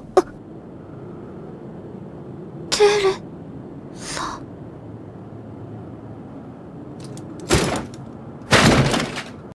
テル